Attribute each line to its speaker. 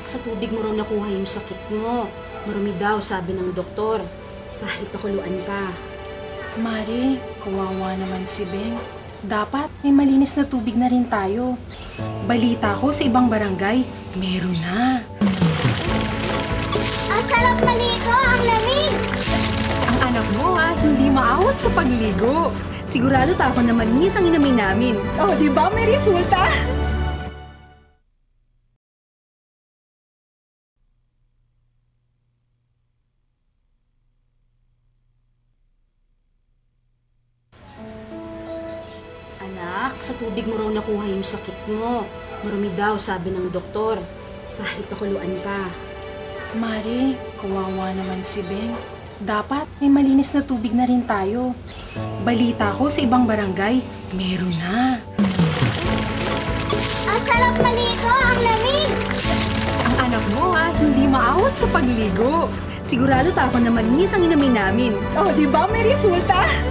Speaker 1: sa tubig mo raw nakuha yung sakit mo. Marumi daw, sabi ng doktor. Kahit pakuluan pa.
Speaker 2: Mare, kawawa naman si Beng. Dapat may malinis na tubig na rin tayo. Balita ko sa ibang barangay, meron na.
Speaker 3: Ang sarap maligo! Ang lamig!
Speaker 4: Ang anak mo ha, hindi maawat sa pagligo. Sigurado ta ako na malinis ang inamin namin. Oh, di ba may resulta?
Speaker 1: Sa tubig mo raw nakuha yung sakit mo. Marumi daw, sabi ng doktor. Kahit pakuluan pa.
Speaker 2: Mare, kawawa naman si Beng. Dapat may malinis na tubig na rin tayo. Balita ko sa ibang barangay, meron na.
Speaker 3: Ang sarap maligo! Ang lamig!
Speaker 4: Ang anak mo ha, hindi maawat sa pagligo. Sigurado ta ako na malinis ang inamin namin. Oh, di ba may resulta?